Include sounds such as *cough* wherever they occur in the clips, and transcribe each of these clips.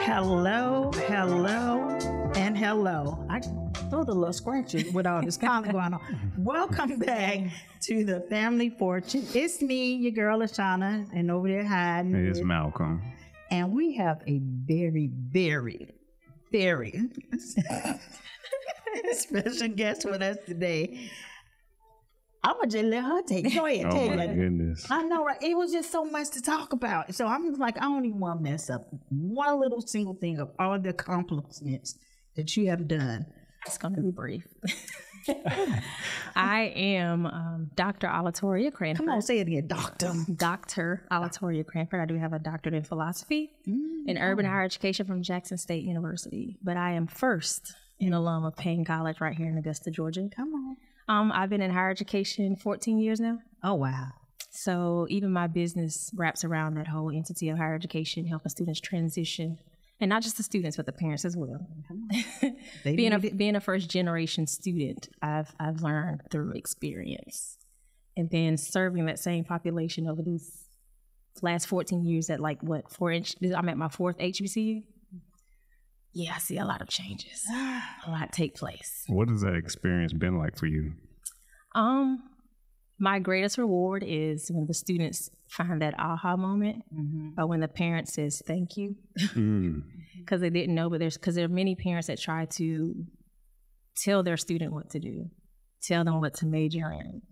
Hello, hello, and hello. I throw the little scratchy with all this of going on. Welcome back to the Family Fortune. It's me, your girl Ashana, and over there hiding. It's is- Malcolm. And we have a very, very, very *laughs* special guest with us today. I'm gonna just let her take. Go ahead, Oh take my it. goodness. I know, right? It was just so much to talk about. So I'm like, I don't even want to mess up one little single thing of all the accomplishments that you have done. It's going to be brief. *laughs* *laughs* I am um, Dr. Ala'Torya Cranford. Come on, say it again, doctor. Dr. Ala'Torya Cranford. I do have a doctorate in philosophy in urban higher education from Jackson State University, but I am first an alum of Payne College right here in Augusta, Georgia. Come on. Um, I've been in higher education 14 years now. Oh wow. So even my business wraps around that whole entity of higher education, helping students transition, and not just the students, but the parents as well. *laughs* They being a it. being a first generation student, I've I've learned through experience, and then serving that same population over these last 14 years at like what four inch. I'm at my fourth HBCU. Yeah, I see a lot of changes, *sighs* a lot take place. What has that experience been like for you? Um, my greatest reward is when the students find that aha moment, or when the parent says thank you *laughs* Mm. because they didn't know. But there's because there are many parents that try to tell their student what to do, tell them what to major in,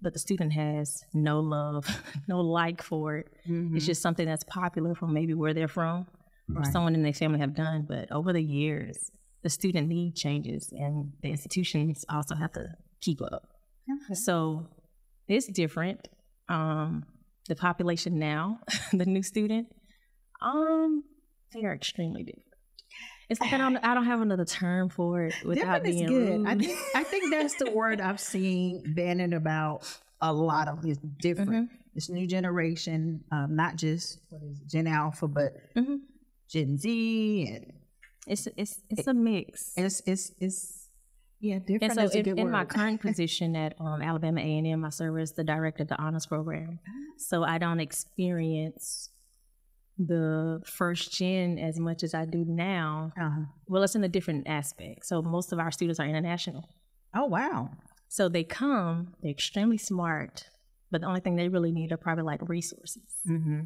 but the student has no love, *laughs* no like for it. It's just something that's popular from maybe where they're from or Right. someone in their family have done. But over the years, the student need changes, and the institutions also have to keep up. So it's different. Um, the population now, *laughs* the new student, um, they are extremely different. It's like I don't, I don't have another term for it without Different being good. rude. I think I think that's the word I've seen banning about a lot of is different. Mhm. This new generation, um, not just what is it, Gen Alpha, but Mhm. Gen Z, and it's it's it's a mix. it's it's it's yeah, different. And so, in, in my current *laughs* position at um, Alabama A and M, I serve as the director of the honors program. So I don't experience the first gen as much as I do now. Uh-huh. Well, it's in a different aspect. So most of our students are international. Oh wow, So they come, they're extremely smart, but the only thing they really need are probably like resources mm-hmm.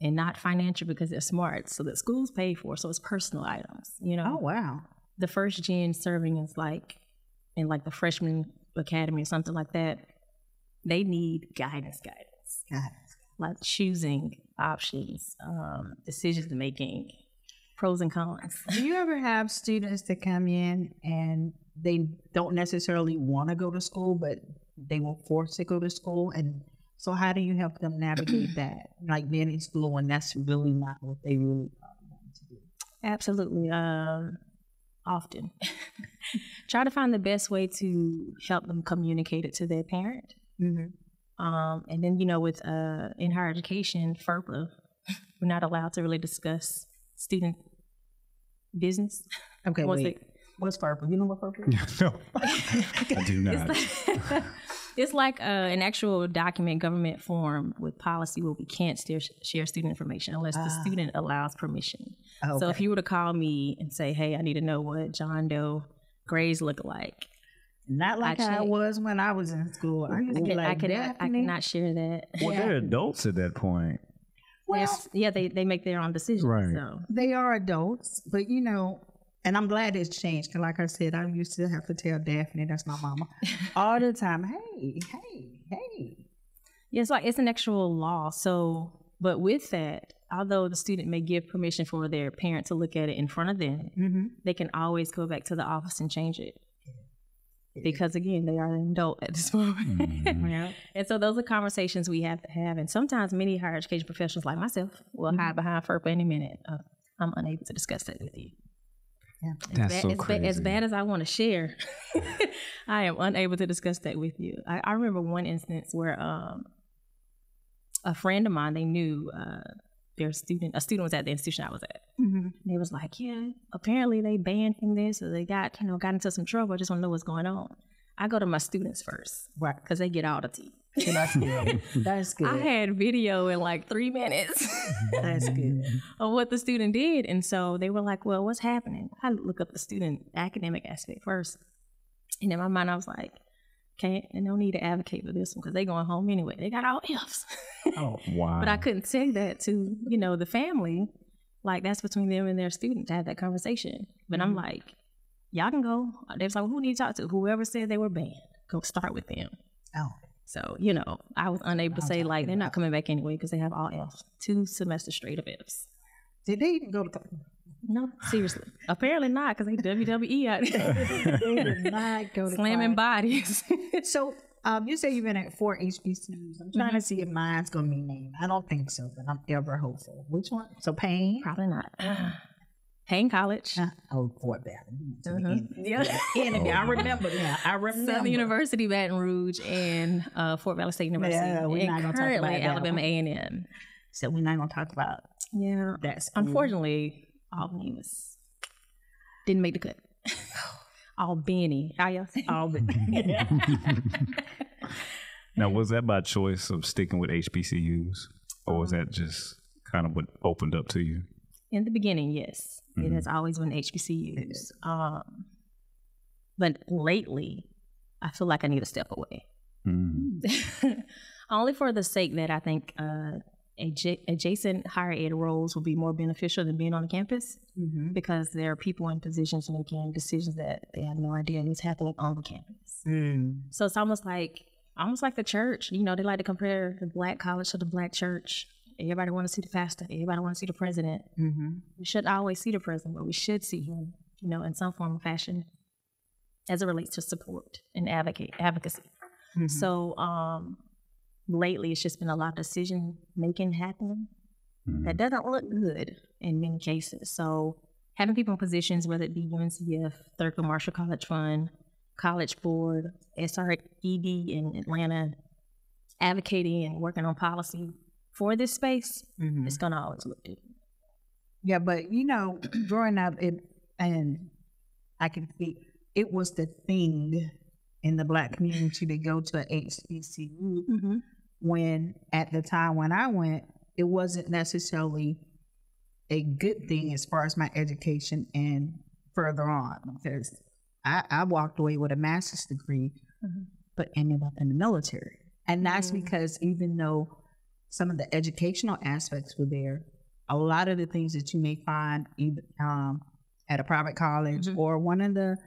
and not financial because they're smart. So the schools pay for, so it's personal items. You know, oh wow, the first gen serving is like in like the freshman academy or something like that. They need guidance, guidance, it. like choosing options, um, decision making, pros and cons. Do you ever have students that come in and they don't necessarily want to go to school, but they were forced to go to school? And so, how do you help them navigate *clears throat* that? Like being in school and that's really not what they really want to do. Absolutely. Um, often. Try to find the best way to help them communicate it to their parent. Mm-hmm. Um, and then, you know, with uh, in higher education, FERPA, we're not allowed to really discuss student business. Okay, What's wait. What's FERPA? You know what FERPA is? *laughs* no, *laughs* I do not. It's like, *laughs* it's like uh, an actual document, government form with policy where we can't share, share student information unless the Ah. student allows permission. Oh, So if you were to call me and say, "Hey, I need to know what John Doe grades look like," not like I how it check. was when I was in school. I, used I to be can, I like, can, I "Daphne?" cannot share that. well, they're adults at that point. Well, Yes, yeah, they, they make their own decisions. Right. So they are adults, but you know, and I'm glad it's changed. Cause like I said, I used to have to tell Daphne, that's my mama, all the time. Hey, hey, hey. yeah, it's like it's an actual law. So, but with that, although the student may give permission for their parent to look at it in front of them, Mm-hmm. they can always go back to the office and change it. Because again, they are an adult at this *laughs* moment. Mhm. Yeah. And so those are conversations we have to have. And sometimes many higher education professionals like myself will hide behind FERPA any minute. Uh, I'm unable to discuss that with you. Yeah. As That's bad, so as, ba- as bad as I want to share, *laughs* I am unable to discuss that with you. I, I remember one instance where um, a friend of mine, they knew uh, their student, a student was at the institution I was at. Mm-hmm. They was like, yeah, apparently they banned from this or they got, you know, got into some trouble. I just want to know what's going on. I go to my students first Right. because they get all the tea. That's good. *laughs* That's good. I had video in like three minutes *laughs* That's good. of what the student did. And so they were like, well, what's happening? I look up the student academic aspect first. And in my mind, I was like, okay, and no need to advocate for this one because they going home anyway. They got all *laughs* F's. Oh, Wow. But I couldn't say that to, you know, the family. Like that's between them and their student to have that conversation. But I'm mm-hmm. like, y'all can go. They was like, who need to talk to? Whoever said they were banned, go start with them. oh. So, you know, I was unable to say like they're not coming back anyway because they have all F's. Two semesters straight of F's. Did they even go to? college? No, seriously. Apparently not because they WWE out *laughs* there. they did not go to Slamming class. bodies. *laughs* So, um, you say you've been at four HBCUs. I'm trying to see if mine's gonna be named. I don't think so, but I'm ever hopeful. Which one? So Payne. Probably not. *sighs* *sighs* Payne College. Uh, oh, Fort Valley. Uh-huh. Yeah. Enemy. *laughs* I remember now. I remember. Southern University, Baton Rouge, and uh, Fort Valley State University. Yeah, we're and not gonna talk about that Alabama. A and M. So we're not gonna talk about Yeah. that's. Unfortunately, Albany was didn't make the cut. *sighs* Albany. How y'all say? Albany. *laughs* *laughs* now, was that by choice of sticking with HBCUs, or was that just kind of what opened up to you? In the beginning, yes, it Mhm. has always been HBCUs. Um, but lately, I feel like I need to step away. Mm. *laughs* Only for the sake that I think uh, adja- adjacent higher ed roles will be more beneficial than being on the campus Mhm. because there are people in positions making decisions that they have no idea is happening on the campus. Mm. So it's almost like almost like the church. You know, they like to compare the black college to the black church. Everybody want to see the pastor. Everybody want to see the president. Mhm. We shouldn't always see the president, but we should see him, you know, in some form or fashion as it relates to support and advocate advocacy. Mhm. So um lately it's just been a lot of decision making happening that doesn't look good in many cases. So having people in positions, whether it be UNCF, Thurgood Marshall College Fund, College Board, SREB in Atlanta, advocating and working on policy for this space, Mhm. it's gonna always look good. Yeah, but you know, growing up, it and I can see it was the thing in the black community to go to a HBCU Mm-hmm. when at the time when I went, it wasn't necessarily a good thing as far as my education and further on because I, I walked away with a master's degree, Mhm. but ended up in the military. And that's Mm. because even though some of the educational aspects were there, a lot of the things that you may find either um, at a private college Mhm. or one of the,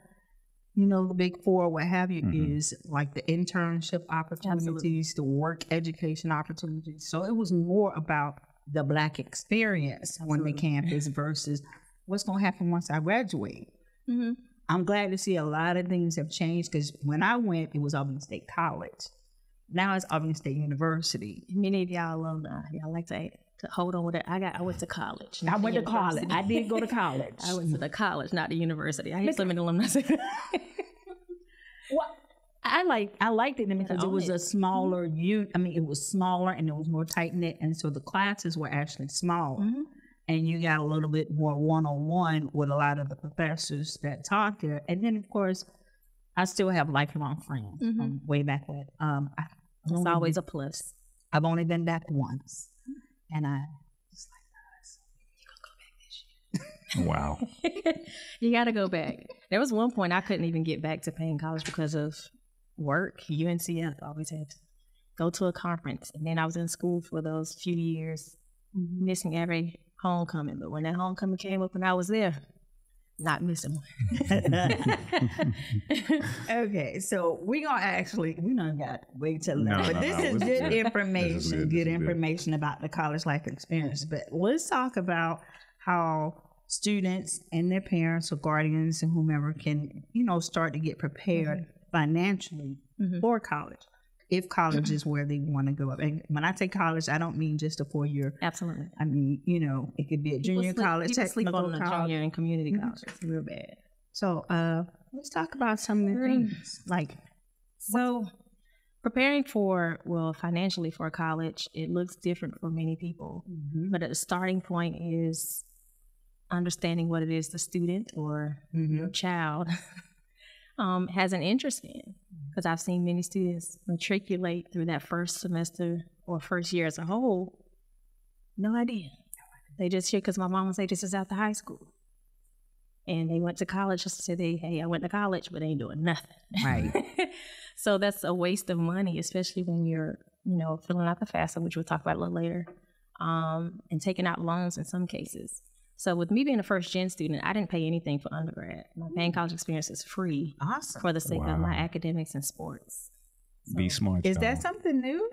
you know, the big four, what have you, Mhm. is like the internship opportunities, the work education opportunities. So it was more about the black experience on the campus versus what's going to happen once I graduate. Mm-hmm. I'm glad to see a lot of things have changed because when I went, it was Albany State College. Now it's Albany State University. Many of y'all alumni, y'all like to, to hold on with it. I got I went to college. I went to college. I did go to college. I went to the college, not the university. I hear so many alumni say. *laughs* Well, I like I liked it because it was it. a smaller you. I mean, it was smaller and it was more tight knit, and so the classes were actually smaller, Mhm. and you got a little bit more one on one with a lot of the professors that taught there. And then, of course, I still have lifelong friends Mhm. from way back when. Um, I, I've It's only always a plus. I've only been back once, and I just like, oh, go back again. Wow. *laughs* you got to go back. There was one point I couldn't even get back to Payne College because of work. UNCF always had to go to a conference, and then I was in school for those few years, missing every homecoming. But when that homecoming came up and I was there, not missing *laughs* one. *laughs* Okay, so we gonna actually we done got way to No, but no, this no, is this is good information, good, good, is good. information about the college life experience. But let's talk about how students and their parents or guardians and whomever can, you know, start to get prepared financially Mhm. for college. If college is where they want to go up, and when I say college, I don't mean just a four year. Absolutely. I mean, you know, it could be a junior sleep- college, people technical college. junior and community Mhm. college. It's real bad. So, uh, let's talk about some of the things like So, preparing for well financially for a college it looks different for many people Mm-hmm. but the starting point is understanding what it is the student or Mm-hmm. your child um, has an interest in because i've seen many students matriculate through that first semester or first year as a whole. No idea. They just here because my mom say this is after high school. And they went to college. Just to say they hey i went to college but they ain't doing nothing. Right. *laughs* so that's a waste of money, especially when you're, you know, filling out the FAFSA, which we'll talk about a little later, um, and taking out loans in some cases. So with me being a first gen student, I didn't pay anything for undergrad. My Payne college experience is free Awesome. for the sake of my academics and sports. Be smart. Is that something new?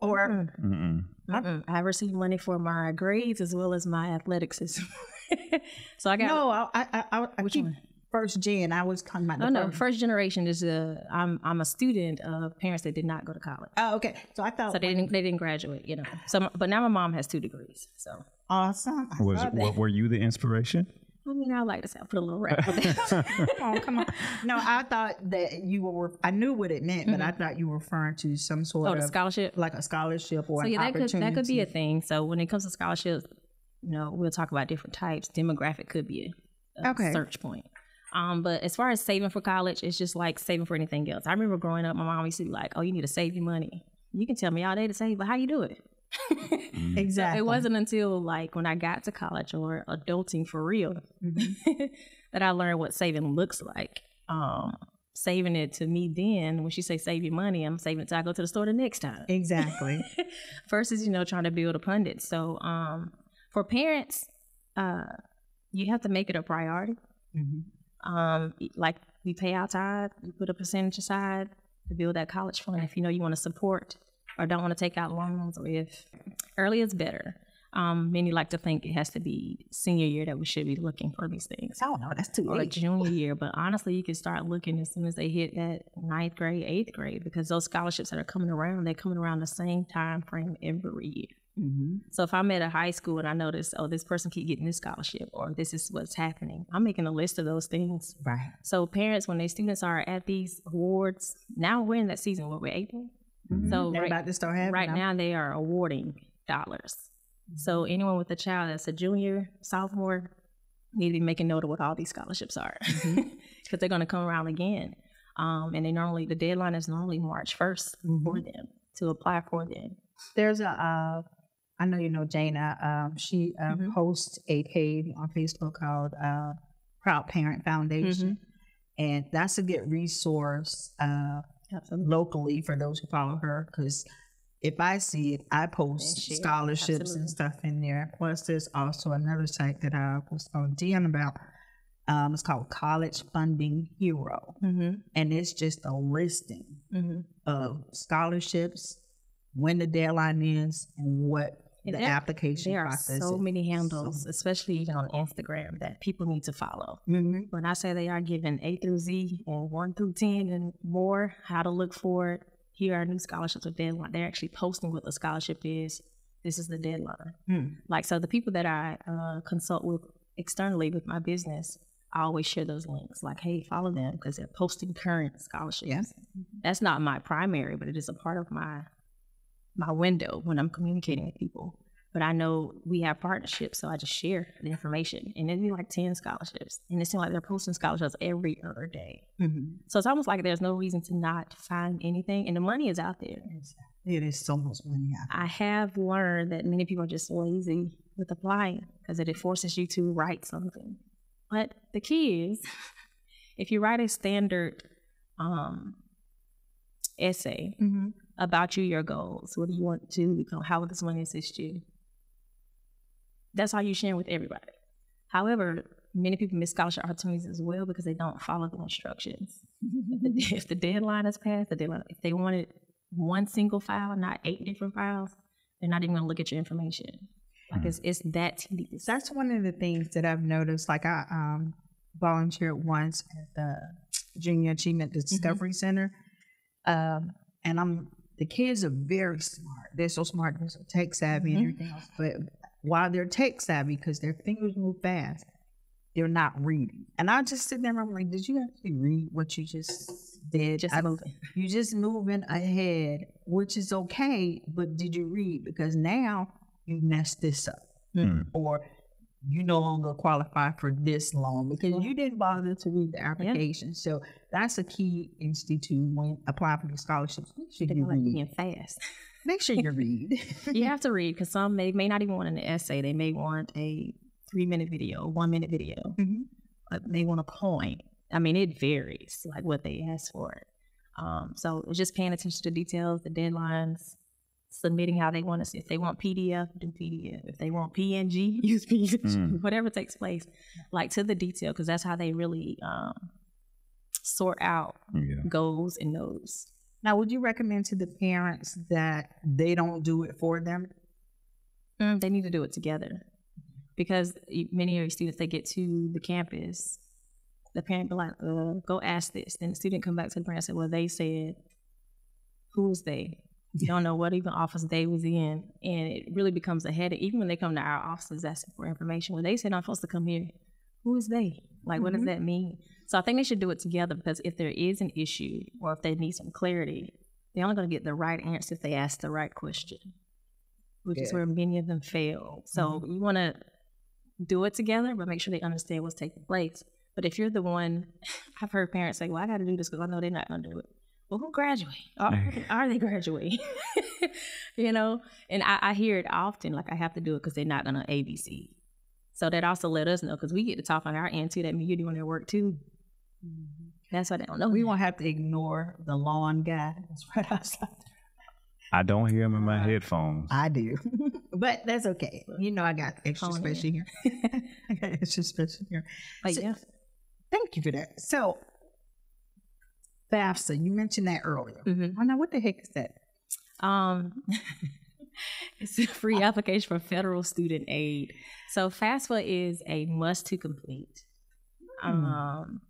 Or Mm-mm. Mm-mm. Mm-mm. I received money for my grades as well as my athletics. *laughs* so I got no? I I I, I keep one? First gen. I was talking about the Oh no, first. first generation is a. I'm I'm a student of parents that did not go to college, Oh, okay. So I thought so they didn't they didn't graduate. You know, so but now my mom has two degrees. So awesome. I Was love what, were you the inspiration? I mean, I like to say I put a little rap on that. *laughs* oh, come on. No, I thought that you were. I knew what it meant, but I mm-hmm. thought you were referring to some sort oh, the of scholarship. like a scholarship or So an yeah, that could that could be a thing. So when it comes to scholarships, you know, we'll talk about different types. Demographic could be a, a Okay. search point. Um, but as far as saving for college, it's just like saving for anything else. I remember growing up, my mom used to be like, "Oh, you need to save your money. You can tell me all day to save, but how you do it?" exactly. It wasn't until like when I got to college or adulting for real Mm-hmm. *laughs* that I learned what saving looks like. Um, saving it to me then, when she say save your money, I'm saving it till I go to the store the next time. exactly. *laughs* Versus, you know, trying to build a pundit. So um, for parents, uh, you have to make it a priority. Mhm. Um, like we pay our tithe, we put a percentage aside to build that college fund. If you know you want to support or don't want to take out loans, or if early is better. Um, many like to think it has to be senior year that we should be looking for these things, Oh no, that's too or late. junior *laughs* year. But honestly, you can start looking as soon as they hit that ninth grade, eighth grade, because those scholarships that are coming around, they're coming around the same time frame every year. Mm-hmm. So if I'm at a high school and I notice, oh, this person keep getting this scholarship, or this is what's happening, I'm making a list of those things. Right. So parents, when their students are at these awards, now we're in that season where we're April. So They're right, about to start having right now they are awarding dollars. So anyone with a child that's a junior, sophomore, need to be making note of what all these scholarships are, *laughs* because they're going to come around again. Um, and they normally the deadline is normally March 1st for them to apply for them. There's a, uh, I know you know Jana. Um, she uh, Mhm. hosts a page on Facebook called uh, Proud Parent Foundation, and that's a good resource uh, locally for those who follow her. Because if I see it, I post share. scholarships Absolutely. and stuff in there. Plus, there's also another site that I was on DM about. Um, it's called College Funding Hero, Mm-hmm. and it's just a listing Mm-hmm. of scholarships, when the deadline is, and what the there- application There are so many handles, especially even on Instagram, that people need to follow. Mhm. When I say they are giving A through Z and one through ten and more, how to look for it. Here are new scholarships with deadline. They're actually posting what the scholarship is. This is the deadline. Hmm. Like so, the people that I uh, consult with externally with my business, I always share those links. Like, hey, follow them because they're posting current scholarships. Yes. That's not my primary, but it is a part of my my window when I'm communicating with people. But I know we have partnerships, so I just share the information. And it'd be like 10 scholarships. And it seems like they're posting scholarships every other day. Mhm. So it's almost like there's no reason to not find anything. And the money is out there. It is so much money out. there. I have learned that many people are just lazy with applying because it forces you to write something. But the key is if you write a standard um, essay Mm-hmm. About you, your goals, what do you want to become, how will this money assist you? That's how you share with everybody. However, many people miss scholarship opportunities as well because they don't follow the instructions. *laughs* if, the, deadline is passed, the deadline, if they wanted one single file, not eight different files, they're not even going to look at your information. Like it's, it's that tedious. That's one of the things that I've noticed. Like I um, volunteered once at the Junior Achievement Discovery Center, um, and I'm the kids are very smart. They're so smart. They're so tech savvy and everything else. But while they're tech savvy, because their fingers move fast, they're not reading. And I just sit there and I'm like, did you actually read what you just did? Just I- moving. *laughs* you just moving ahead, which is okay. But did you read? Because now you messed this up, Mm. or you no longer qualify for this loan because you didn't bother to read the application. So that's a key institute when applying for these scholarships. Make sure They you like read. being fast. Make sure you read. *laughs* you have to read because some they may not even want an essay. They may want a three minute video, one minute video. Mhm. But they want a point. I mean, it varies like what they ask for. Um, so it's just paying attention to details, the deadlines, submitting how they want to. If they want PDF, do PDF. If they want PNG, *laughs* use PNG. Mm. Whatever takes place, like to the detail, because that's how they really um, sort out Yeah. goals and no's. now, would you recommend to the parents that they don't do it for them? Mm, they need to do it together because many of your students they get to the campus, the parent be like, uh, "Go ask this." Then the student come back to the parent and say, "Well, they said, who's was they? You don't know what even office they was in, and it really becomes a headache. Even when they come to our offices asking for information, when they say I'm supposed to come here, who is they? Like, what does Mhm. that mean? So I think they should do it together because if there is an issue or if they need some clarity, they're only going to get the right answer if they ask the right question which is where many of them fail. So you want to do it together, but make sure they understand what's taking place. But if you're the one, *sighs* I've heard parents say, "Well, I got to do this because I know they're not going to do it." Well, who graduate? Are, are they *laughs* graduating? *laughs* you know, and I, I hear it often, like I have to do it because they're not going to ABC. So that also let us know because we get to talk on our end too. That means you're doing their work too. Mm-hmm. That's why they don't know. We that. won't have to ignore the lawn guy *laughs* that's right outside. I don't hear him in my headphones. I do, but that's okay. You know, I got extra Phone space in. here. I got extra space in here. But So- yeah, Thank you for that. So, FAFSA, you mentioned that earlier. Mhm. I know what the heck is that? Um, *laughs* it's a free application for federal student aid. So FAFSA is a must to complete. Hmm. Um,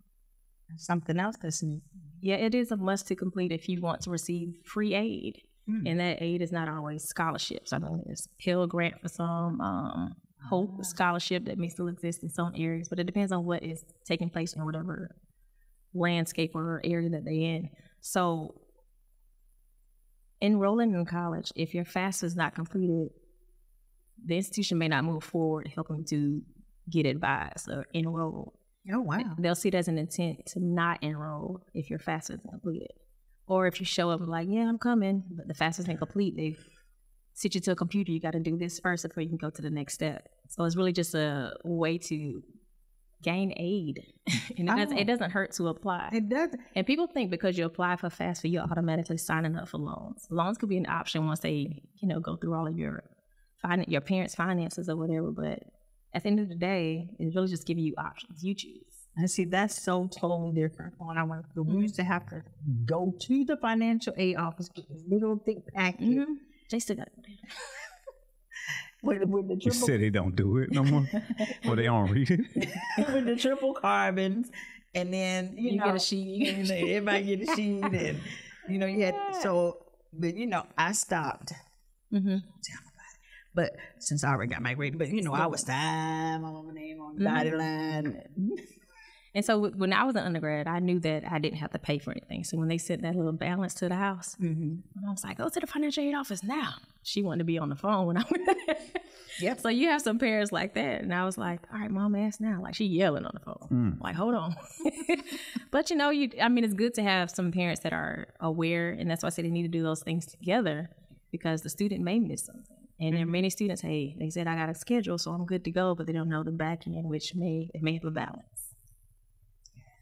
Something else that's new. yeah, it is a must to complete if you want to receive free aid. Hmm. And that aid is not always scholarships. I know there's Pell Grant for some, um, Hope scholarship that may still exist in some areas, but it depends on what is taking place in whatever landscape or area that they're in. So enrolling in college, if your FAFSA is not completed, the institution may not move forward helping to get advised or enroll. Oh wow! They'll see it as an intent to not enroll if your FAFSA isn't completed. Or if you show up like, yeah, I'm coming, but the FAFSA isn't complete, they sit you to a computer, you got to do this first before you can go to the next step. So it's really just a way to gain aid. *laughs* and it, doesn't, Oh. it doesn't hurt to apply. It does. And people think because you apply for FAFSA, you're automatically signing up for loans. Loans could be an option once they, you know, go through all of your fin- your parents' finances or whatever. But at the end of the day, it's really just giving you options. You choose. And see, that's so totally different when I went through. Mm-hmm. We used to have to go to the financial aid office, get this little thick packet Mm-hmm. They still got *laughs* with, with the You said they don't do it no more. *laughs* well, they don't read it. *laughs* with the triple carbons, and then you, You know, get a sheet, you get a and then everybody get a sheet, and you know you had so. But you know, I stopped. hmm But since I already got my grade, but you know, I was time my name on the Mhm. dotted line. And so when I was an undergrad, I knew that I didn't have to pay for anything. So when they sent that little balance to the house, Mm-hmm. I was like, go to the financial aid office now. She wanted to be on the phone when I *laughs* went there. Yep. So you have some parents like that. And I was like, all right, mom, ask now. Like she yelling on the phone. Mm. Like, hold on. *laughs* but you know, you I mean, it's good to have some parents that are aware. And that's why I say they need to do those things together because the student may miss something. And there are many students, hey, they said I got a schedule, so I'm good to go, but they don't know the back end, which may it may have a balance.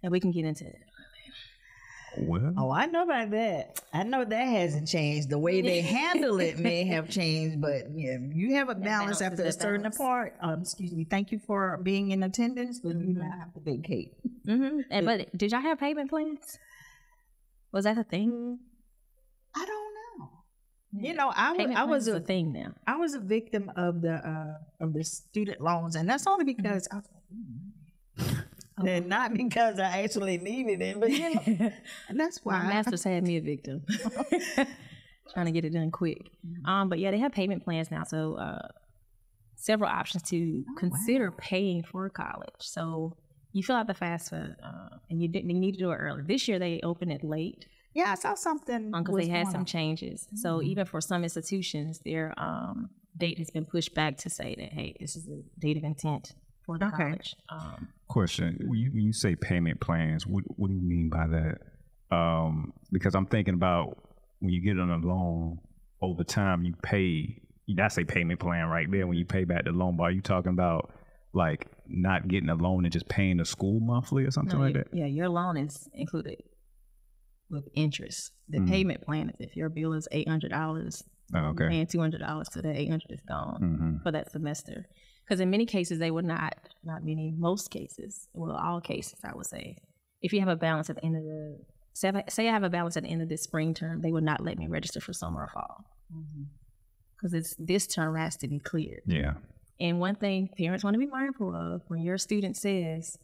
And we can get into it. Well, Oh, I know about that. I know that hasn't changed. The way they handle it may have changed, but yeah, you have a balance balance after a is certain balance. part. Um, excuse me. Thank you for being in attendance, but you now have to vacate. hmm And, but did y'all have payment plans? Was that a thing? I don't know. You know, I was I was a a thing now. I was a victim of the uh of the student loans, and that's only because I was like, mm. And not because I actually needed it, but you know, *laughs* and that's why My masters had me a victim. *laughs* *laughs* Trying to get it done quick. Um, but yeah, they have payment plans now. So uh, several options to consider paying for college. So you fill out the FAFSA, uh, and you didn't you need to do it early. This year they opened it late Yeah, I saw something because was they had some on. changes. So Mhm. even for some institutions, their um, date has been pushed back to say that hey, this is the date of intent for the Okay. college. Um, Question: When you, when you say payment plans, what what do you mean by that? Um, because I'm thinking about when you get on a loan over time, you pay. That's a payment plan right there. When you pay back the loan, but are you talking about like not getting a loan and just paying the school monthly or something no, like your- that? Yeah, your loan is included with interest. The Mhm. payment plan is if your bill is eight hundred dollars, Oh, okay. paying two hundred dollars to that eight hundred is gone. hmm for that semester. Because in many cases, they would not, not many, most cases, well, all cases, I would say, if you have a balance at the end of the, say, if I- say I have a balance at the end of this spring term, they would not let me register for summer or fall. Because it's this term has to be cleared. Yeah. And one thing parents want to be mindful of when your student says,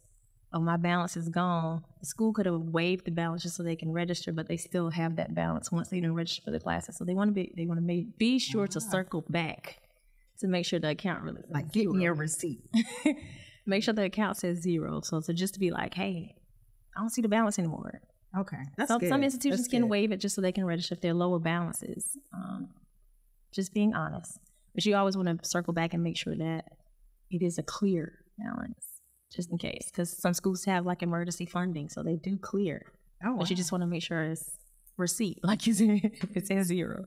"Oh, my balance is gone," the school could have waived the balance just so they can register, but they still have that balance once they don't register for the classes. So they want to be they want to be, be sure to Ah. circle back to make sure the account really Like, get me a receipt. *laughs* make sure the account says zero. So to just to be like, "Hey, I don't see the balance anymore." Okay, that's some, good. some institutions That's can good. waive it just so they can register if they're lower balances. Um, just being honest. But you always want to circle back and make sure that it is a clear balance, just in case. Because some schools have like emergency funding, so they do clear. Oh, But you just want to make sure it's receipt, *laughs* like you said, it says zero.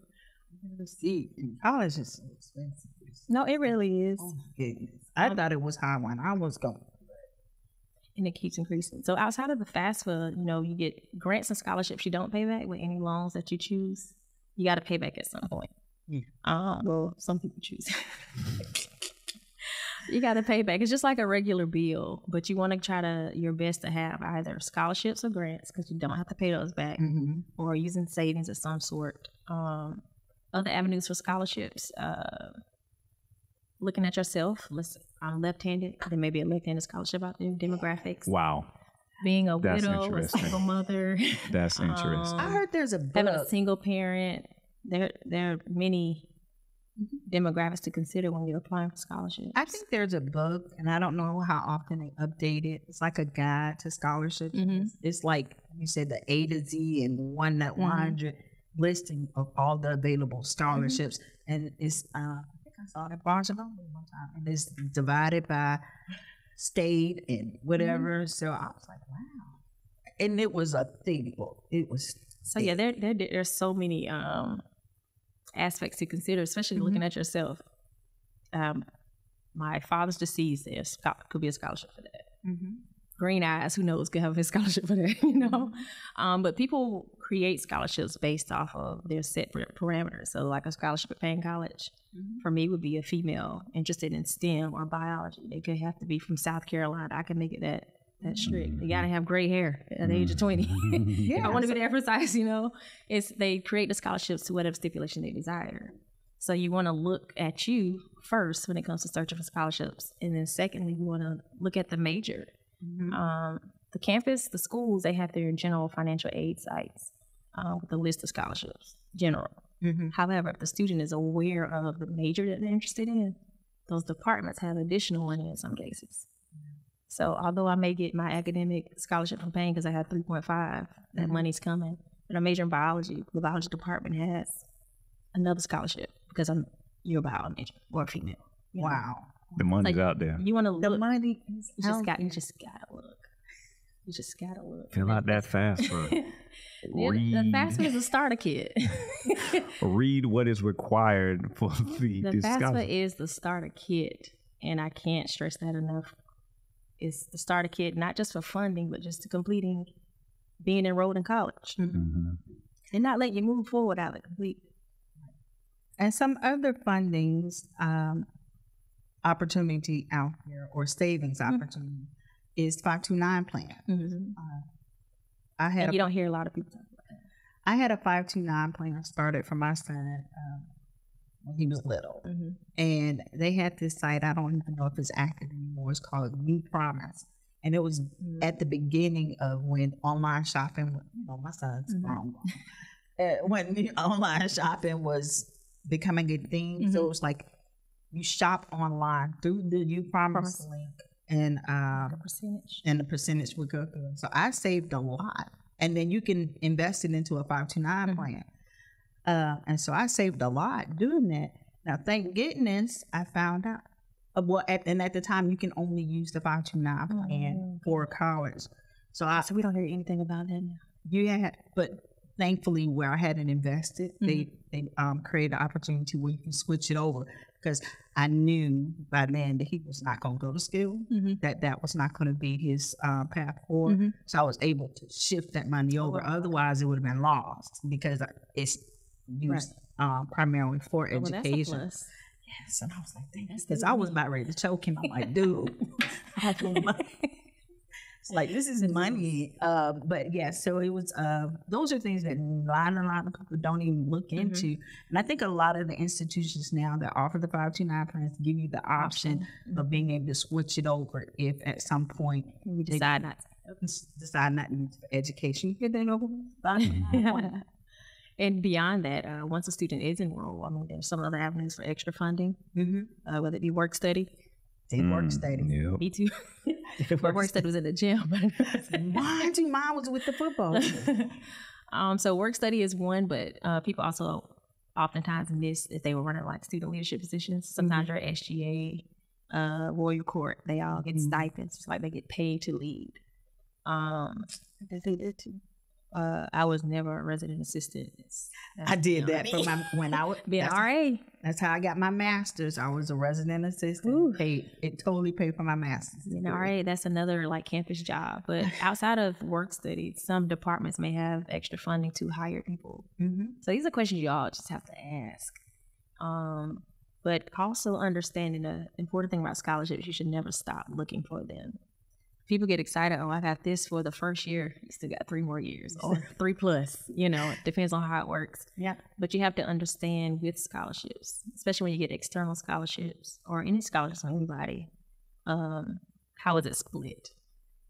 receipt. College is so expensive. No, it really is. Oh my goodness. I thought it was high when I was going. and it keeps increasing. So outside of the FAFSA, you know, you get grants and scholarships you don't pay back with any loans that you choose. You got to pay back at some point. Yeah. Um, well, some people choose. *laughs* you got to pay back. It's just like a regular bill, but you want to try to your best to have either scholarships or grants because you don't have to pay those back, Mm-hmm. or using savings of some sort. Um, other avenues for scholarships. Uh, looking at yourself. Let's. I'm left-handed. There may be a left-handed scholarship out there. Demographics Wow. being a That's widow, a single mother, That's *laughs* interesting. I Um, heard there's a book. having a single parent. There, there are many demographics to consider when you're applying for scholarships. I think there's a book, and I don't know how often they update it. It's like a guide to scholarships. Mhm. It's, it's like you said, the A to Z and one that Mhm. 100 listing of all the available scholarships, and it's uh, I saw it Barnes & Noble one time, and it's divided by state and whatever. So I was like, wow, and it was a thick book. It was so yeah, there, there, there's so many um, aspects to consider, especially looking at yourself. Um, my father's deceased. There could be a scholarship for that. green eyes, who knows, could have a *laughs* scholarship for that, you know. Um, but people create scholarships based off of their set parameters. So, like a scholarship at Payne College, for me, would be a female interested in STEM or biology. They could have to be from South Carolina. I can make it that that strict. You gotta have gray hair at the age of twenty. *laughs* Yeah, I want to be that precise, you know. It's they create the scholarships to whatever stipulation they desire. So you want to look at you first when it comes to searching for scholarships, and then secondly, you want to look at the major Mhm. um, the campus, the schools, they have their general financial aid sites uh, with a list of scholarships, general. Mhm. However, if the student is aware of the major that they're interested in, those departments have additional money in some cases. So although I may get my academic scholarship from Payne because I had 3.5, that Mhm. money's coming. But I major in biology. The biology department has another scholarship because I'm you're a bio major or a female. you know. Wow, the money's Like, out there. You want to the look. money is You just got. You just gotta look. You just gotta look. Fill out that FAFSA. *laughs* Yeah, the Read. FAFSA is a starter kit. *laughs* Read what is required for the, the this FAFSA is the starter kit, and I can't stress that enough. It's the starter kit, not just for funding, but just to completing being enrolled in college, Mhm. and not let you move forward without it complete. and some other fundings um, opportunity out here or savings Mhm. opportunity is 529 plan. I had And a, you don't hear a lot of people talk about that. I had a 529 plan I started for my son um, when he was little. And they had this site, I don't even know if it's active anymore. It's called New Promise. And it was at the beginning of when online shopping, you know, my son's Mhm. grown. Uh, when the *laughs* online shopping was becoming a thing. So Mhm. it was like you shop online through the Upromise. link, and um, The percentage. and the percentage would go through. So I saved a lot, and then you can invest it into a five two nine Mhm. plan. Uh, and so I saved a lot doing that. Now, thank goodness I found out. Uh, well, at, and at the time, you can only use the five two nine plan Oh, for college. So I, So we don't hear anything about that now. you had, but thankfully, where I hadn't invested, they they um, created an opportunity where you can switch it over because I knew by then that he was not going to go to school. Mm-hmm. That that was not going to be his uh, path forward. Mhm. So I was able to shift that money over. wow. Otherwise, it would have been lost because it's used um, primarily for Oh, well, education. plus. Yes, and I was like, dang, because I was about ready to choke him. I'm like, dude, *laughs* *laughs* I have no money. It's like this is money, uh, but yeah. So it was. Uh, those are things that a lot, a lot of people don't even look Mhm. into, and I think a lot of the institutions now that offer the five two nine plans give you the option of being able to switch it over if at some point We decide not to. *laughs* decide not to use for education. You get that over. *laughs* and beyond that, uh, once a student is enrolled, I mean, there's some other avenues for extra funding, mm-hmm. uh, whether it be work study. They work Mm, study. Yep. Me too. They My work study was in the gym. Mine too. Mine was with the football. *laughs* um, so work study is one, but uh, people also oftentimes miss if they were running like student leadership positions. Sometimes your SGA, uh, Royal Court, they all get Mhm. stipends, just like they get paid to lead. Um, I think they did too. Uh, I was never a resident assistant. It's- I did that's that for my when I was *laughs* being that's, RA. that's how I got my master's. I was a resident assistant. Ooh. Paid it totally paid for my master's. You know, RA, that's another like campus job. But *laughs* outside of work study, some departments may have extra funding to hire people Mm-hmm. So these are questions you all just have to ask. Um, but also understanding the important thing about scholarships, you should never stop looking for them. People get excited, oh, I got this for the first year. You still got three more years or *laughs* three plus. You know, it depends on how it works. Yeah. But you have to understand with scholarships, especially when you get external scholarships or any scholarships from anybody, um, how is it split?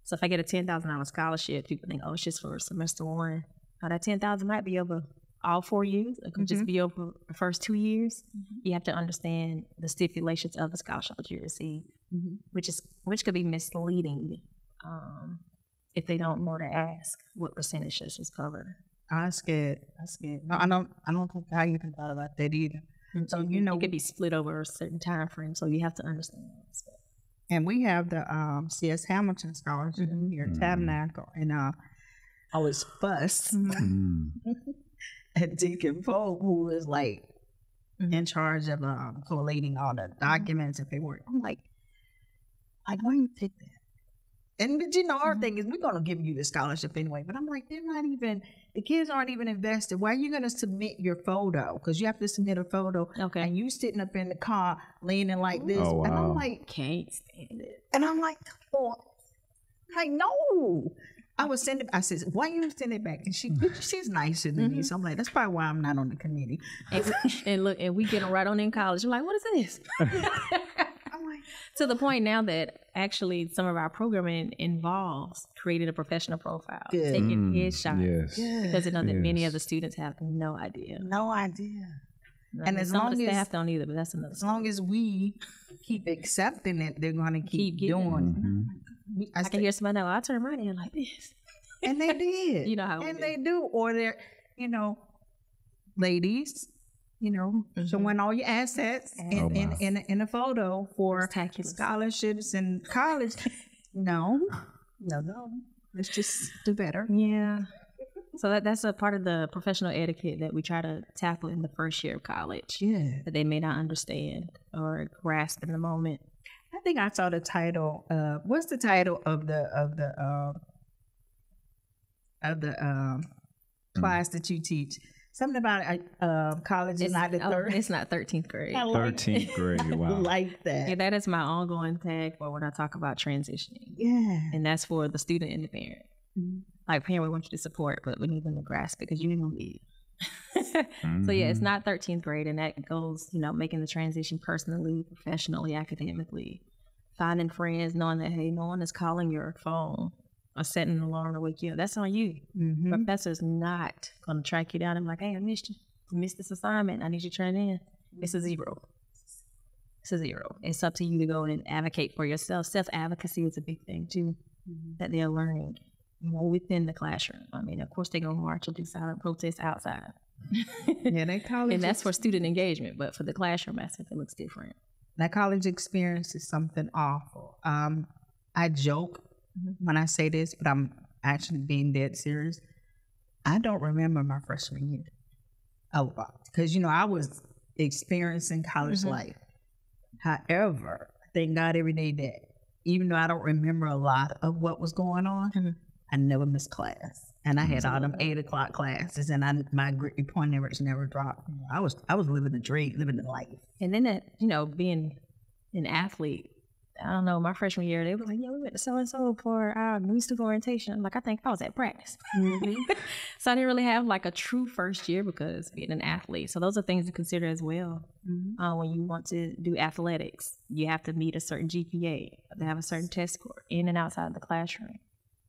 So if I get a ten thousand dollar scholarship, people think, oh, it's just for semester one. Now that ten thousand might be over all four years. It could just be over the first two years. You have to understand the stipulations of the scholarship that you receive, Mhm. which is which could be misleading um, if they don't know to ask what percentages is covered. I was scared. I was scared. No, I don't. I don't think I can thought about that either. So you know, it could be split over a certain time frame, so you have to understand. that and we have the um, C.S. Hamilton scholarship here at Mhm. Tabernacle, and uh, I was fussed Mm. *laughs* at Deacon Pope, who was like in charge of um, collating all the documents and paperwork. I'm like, I why you take that? And but you know, our Mhm. thing is we're gonna give you the scholarship anyway. But I'm like, they're not even the kids aren't even invested. Why are you gonna submit your photo? Because you have to submit a photo. Okay. And you sitting up in the car leaning like this. Oh, And I'm like, Can't stand it. and I'm like, oh, like no. I was sending. I said, "Why you send it back?" And she, *laughs* she's nicer than me, Mhm. so I'm like, "That's probably why I'm not on the committee." And, and look, and we get them right on in college. I'm like, what is this? *laughs* I'm *laughs* to the point now that actually some of our programming involves creating a professional profile, Good. taking Mm, headshots, Yes. because they know that many of the students have no idea. no idea. And as some long of the as- staff don't either, but that's another. As long as we keep accepting it, they're going to keep, Keep getting it. doing. It. We- I I can hear somebody now. I turn mine in like this. and they *laughs* did. You know how and they do, or they're, you know, ladies, you know, Mhm. showing all your assets in, Oh, in, wow. in, in a photo for scholarships and college. no, no, no. Let's just do better. Yeah. So that, that's a part of the professional etiquette that we try to tackle in the first year of college Yeah. that they may not understand or grasp in the moment. I think I saw the title. Uh, what's the title of the of the um of the um class that you teach? Something about uh, college is not the oh, third. it's not 13th grade. I like, 13th grade. *laughs* I Wow. like that. And that is my ongoing tag for when I talk about transitioning. yeah. And that's for the student and the parent. Mhm. Like parent, we want you to support, but we need them to grasp it because you ain't gonna leave. *laughs* so yeah, it's Mhm. not 13th grade, and that goes, you know, making the transition personally, professionally, academically, finding friends, knowing that hey, no one is calling your phone or setting an alarm to wake you up. That's on you. Mhm. Professor's not gonna track you down and be like, hey, I missed you. You missed this assignment. I need you to turn in. It's a zero. It's a zero. It's up to you to go and advocate for yourself. Self advocacy is a big thing too that they're learning know, within the classroom. I mean, of course, they're gonna march and do silent protests outside. Yeah, that *laughs* college and that's for student engagement, but for the classroom aspect, it looks different. that college experience is something awful. Um, I joke when I say this, but I'm actually being dead serious. I don't remember my freshman year a lot because you know I was experiencing college Mhm. life. However, thank God every day that even though I don't remember a lot of what was going on, Mhm. I never missed class, and I had all them eight o'clock classes, and I my point average never dropped. I was I was living the dream, living the life. And then that, you know, being an athlete, I don't know, my freshman year, they were like, yeah, we went to so and so for our new student orientation. Like, I think I was at practice. *laughs* so I didn't really have like a true first year because being an athlete. So those are things to consider as well. Uh, when you want to do athletics, you have to meet a certain GPA, to have a certain test score in and outside of the classroom.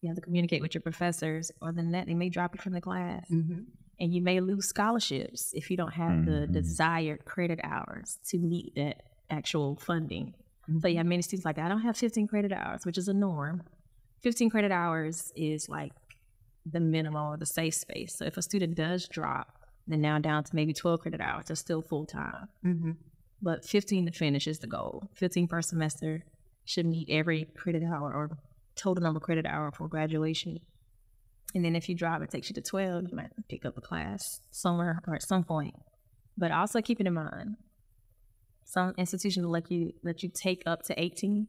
You have to communicate with your professors, or than that, they may drop you from the class Mm-hmm. and you may lose scholarships if you don't have the Mhm. desired credit hours to meet that actual funding. So you have many students like I don't have 15 credit hours, which is a norm. 15 credit hours is like the minimum or the safe space. So if a student does drop, then now down to maybe 12 credit hours, they're still full time. Mm-hmm. But 15 to finish is the goal. 15 per semester should meet every credit hour or total number of credit hour for graduation. And then if you drop, it takes you to 12. You might pick up a class somewhere or at some point. But also keep it in mind, some institutions let you let you take up to 18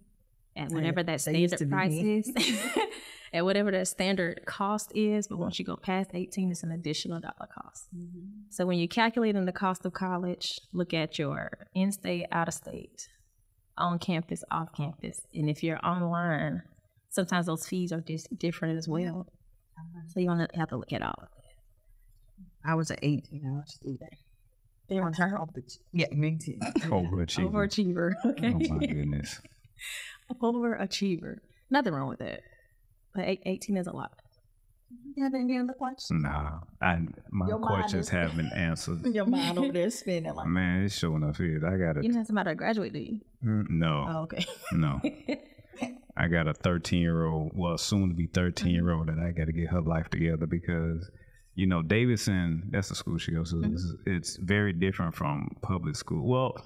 at whatever that standard price me. is, *laughs* *laughs* at whatever that standard cost is. But once you go past 18, it's an additional dollar cost. Mm-hmm. So when you're calculating the cost of college, look at your in-state, out-of-state, on-campus, off-campus, and if you're online, sometimes those fees are just different as well. Mm-hmm. So you want to have to look at all of that. I was an 18 hour student. They were Yeah, me too. Overachieving. *laughs* overachiever. *laughs* Okay. Oh my goodness. *laughs* overachiever. Nothing wrong with that. But eight, 18 is a lot. You have any other questions? Nah, I my Your questions is- have been answered. Your mind over there spinning like. Man, it's showing up here. I got You a don't have somebody to graduate, do you? Mm, no, Oh, okay. no. I got a 13 year old, well, soon to be 13 year old, and I got to get her life together because, you know, Davidson, that's the school she goes to. It's, mm-hmm. it's very different from public school. Well,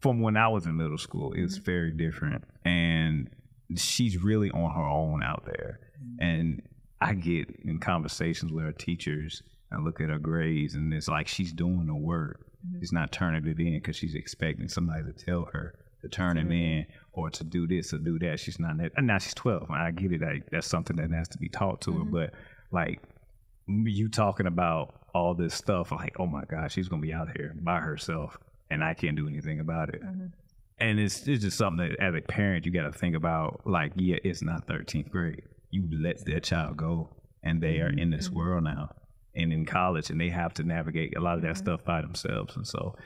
from when I was in middle school, it's mm-hmm. very different. And she's really on her own out there. Mm-hmm. And I get in conversations with her teachers, I look at her grades, and it's like she's doing the work. She's not turning it in because she's expecting somebody to tell her to turn it in or to do this or do that. She's not that. Now she's 12. I get it. Like, that's something that has to be taught to her. But like you talking about all this stuff, like, oh my gosh, she's going to be out here by herself and I can't do anything about it. Mm-hmm. And it's, it's just something that as a parent, you got to think about like, yeah, it's not 13th grade. You let that child go and they are mm-hmm. in this mm-hmm. world now and in college and they have to navigate a lot of that stuff by themselves. And so,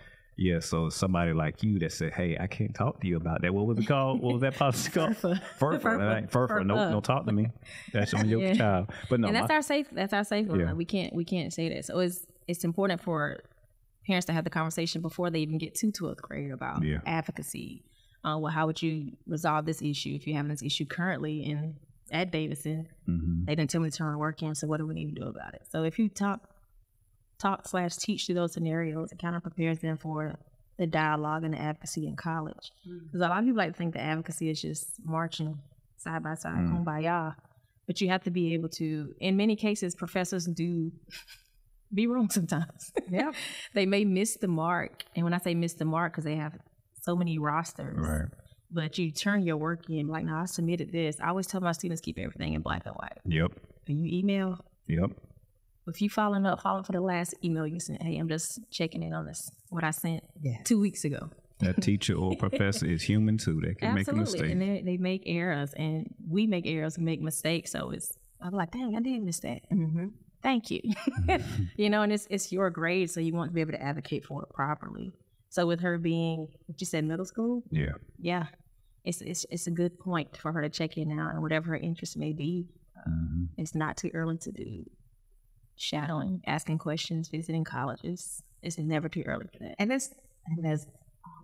yeah, so somebody like you that said, "Hey, I can't talk to you about that." What was it called? What was that policy *laughs* called? Furfur. FERPA. That ain't No, don't talk to me. That's on your *laughs* Yeah. child. But no, and that's my- our safe. That's our safe one. Yeah. We can't. We can't say that. So it's it's important for parents to have the conversation before they even get to twelfth grade about Yeah. advocacy. Uh, well, how would you resolve this issue if you're having this issue currently in at Davidson? Mhm. They didn't tell me to turn work in, so what do we need to do about it? So if you talk talk slash teach through those scenarios, it kind of prepares them for the dialogue and the advocacy in college. Because a lot of people like to think that advocacy is just marching side by side, Mm. kumbaya. But you have to be able to, in many cases, professors do be wrong sometimes. Yeah. *laughs* they may miss the mark. And when I say miss the mark, because they have so many rosters. Right. But you turn your work in, like, no, I submitted this. I always tell my students keep everything in black and white. Yep. When you email, Yep. If you following up, following for the last email you sent, hey, I'm just checking in on this, what I sent Yeah. two weeks ago. That teacher or professor is human too. They can make a Absolutely. And they, they make errors, and we make errors and make mistakes. So it's, I'm like, dang, I did miss that. Mm-hmm. Thank you. *laughs* you know, and it's, it's your grade, so you want to be able to advocate for it properly. So with her being, what you said, middle school, Yeah. yeah, it's, it's, it's a good point for her to check in now, and whatever her interest may be, Mhm. it's not too early to do shadowing, asking questions, visiting colleges. It's never too early for that. And it's and there's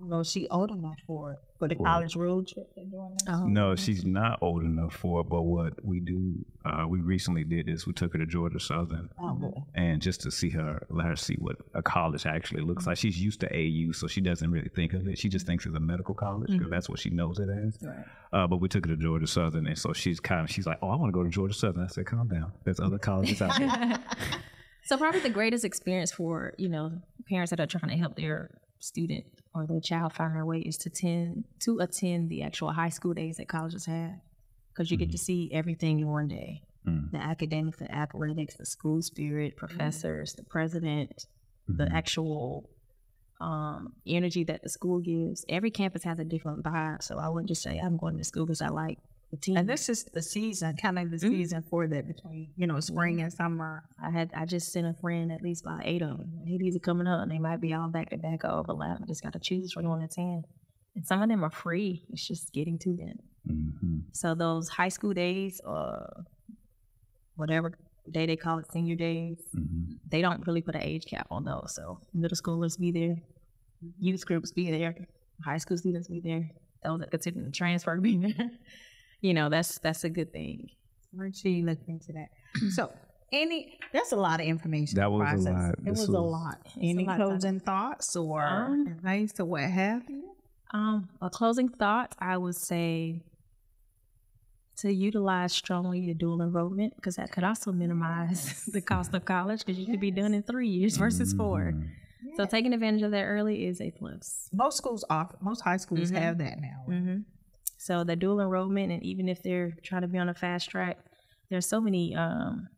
Well, she old enough for it for the Well- college road trip they're doing. Now. Oh, No, she's not old enough for it. But what we do, uh, we recently did this. we took her to Georgia Southern, Oh, and just to see her, let her see what a college actually looks like. She's used to AU, so she doesn't really think of it. She just thinks it's a medical college because that's what she knows it as. Right. Uh, but we took her to Georgia Southern, and so she's kind of she's like, "Oh, I want to go to Georgia Southern." I said, "Calm down. There's other colleges out there." *laughs* So probably the greatest experience for you know parents that are trying to help their student or their child find their way is to attend to attend the actual high school days that colleges have. Because you get to see everything in one day. Mm. the academics the athletics the school spirit professors the president the Mhm. actual um, energy that the school gives. Every campus has a different vibe so i wouldn't just say i'm going to school because i like the And this is the season, kind of the Mhm. season for that between you know spring and summer. I had I just sent a friend at least about eight of them. Eight these are coming up, and they might be all back to back or overlap. I just got to choose from one to ten, and some of them are free. It's just getting to them. Mhm. So those high school days, or whatever day they call it, senior days, Mhm. they don't really put an age cap on those. So middle schoolers be there, youth groups be there, high school students be there. Those that consider the transfer be there. *laughs* you know, that's that's a good thing. Where'd she look into that? *clears throat* So any that's a lot of information. That to was a lot. It This was, a lot. It's a Any lot. closing thoughts or Um, advice or what have you? Um, a closing thought, I would say to utilize strongly the dual enrollment because that could also minimize *laughs* the cost of college because you could be done in three years versus four. Mhm. So taking advantage of that early is a plus. Most schools offer most high schools Mhm. have that now. Mm-hmm. So the dual enrollment, and even if they're trying to be on a fast track, there's so many, um,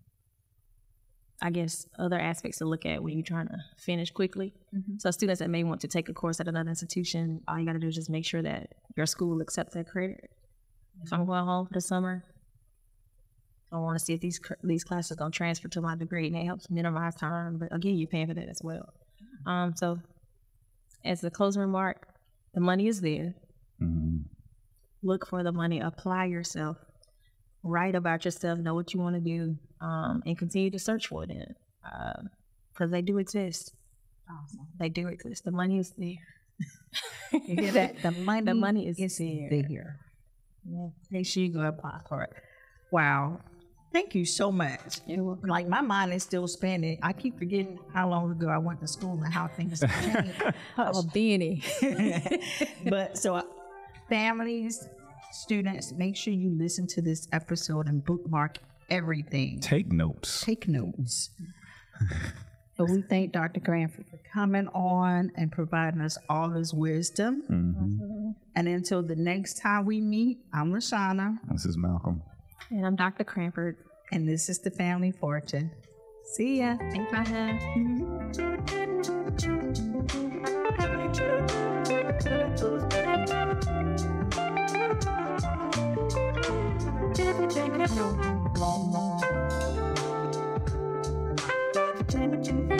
I guess, other aspects to look at when you're trying to finish quickly. Mhm. So students that may want to take a course at another institution, all you got to do is just make sure that your school accepts that credit. If I'm going home for the summer, I want to see if these cr- these classes going to transfer to my degree, and it helps minimize time. But again, you're paying for that as well. Um, so, as a closing remark, the money is there Mhm. Look for the money, apply yourself, write about yourself, know what you want to do, um, and continue to search for them because they do exist. Awesome. They do exist. The money is there. *laughs* You hear that? The money, The money is there. there. Yeah. Make sure you go apply for it. Wow. Thank you so much. Like my mind is still spinning. I keep forgetting how long ago I went to school and how things *laughs* changed. Oh, Benny. *laughs* but so uh, families, students, make sure you listen to this episode and bookmark everything. Take notes. Take notes. so we thank Dr. Cranford for coming on and providing us all his wisdom. Mhm. And until the next time we meet, I'm Lashana, This is Malcolm. and I'm Dr. Cranford. and this is the Family Fortune. See ya. Thanks, *laughs* my Thank you.